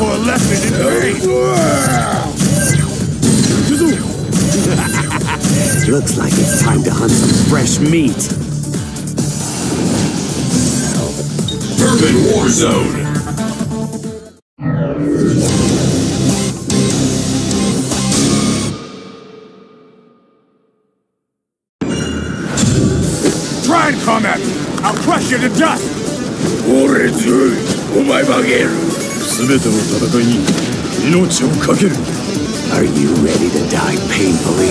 for a lesson in pain. Looks like it's time to hunt some fresh meat. Urban War Zone. Try and come at me. I'll crush you to dust. Or it's my bagheera. 全ての戦いに命を懸ける Are you ready to die painfully?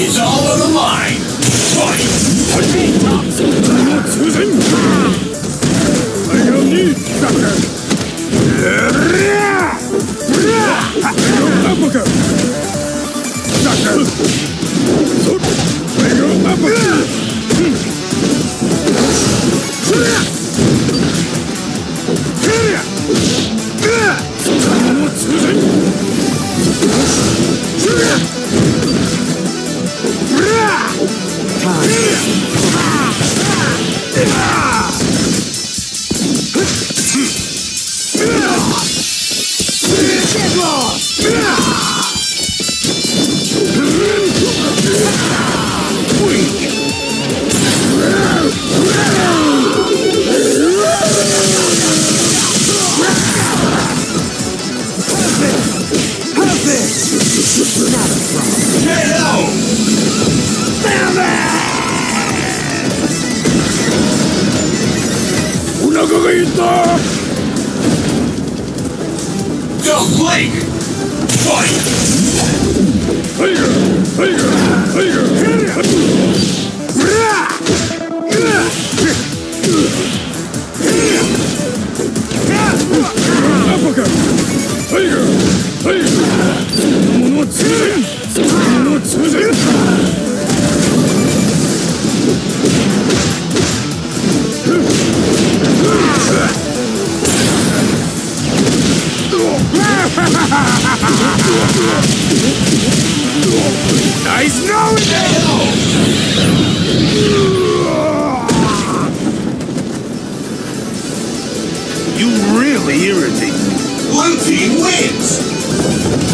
It's all on the line. Fight. 通戦タイガーに Rock! nakakahinta! The Flake! Fight! Hey! Hey! Hey! Hey! Nice knowing you. Really irritate me. Blue team wins.